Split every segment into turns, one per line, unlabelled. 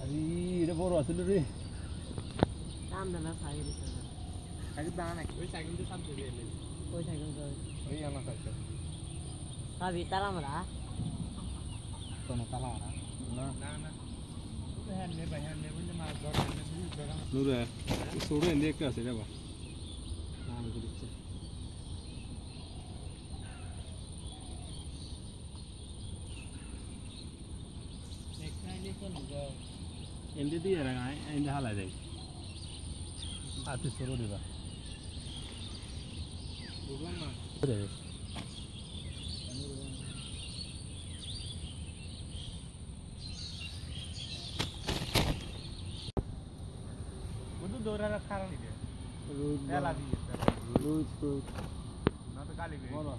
আরে এটা বড় আছিল রে
দাম না সাইকেল
সাইকেল দাম না
ওই সাইকেল তো সামনে দিয়ে এলি
ওই সাইকেল তো
ওই আমার সাইকেল
সাবি তালা মারা
তো না তালা মারা না
না না হ্যাঁ নে ভাই হ্যাঁ নে বলে মার দরকার
নুরে সুরে এনে একটা আছে রে ভাই 인디디에랑 인디 할라데 아트 소로리바
누구나
그래
모두 도라라 카라니데
로이 로이
나 가리게 뭐라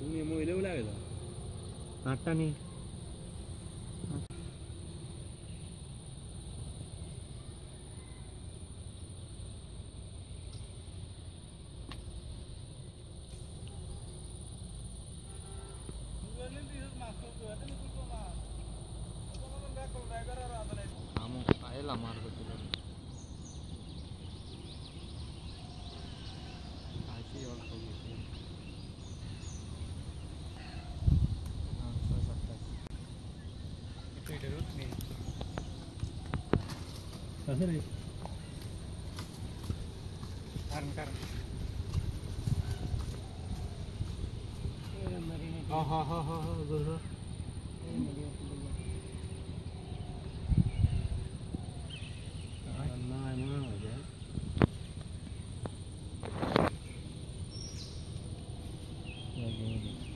তুমি মহিলা লাগে তো
আটটা নেই। আচ্ছা।
আমার এলাম আর
मीटर उतनी
कैसे रही
कारण कारण
हाँ हाँ
हाँ हाँ हाँ गुड Thank you.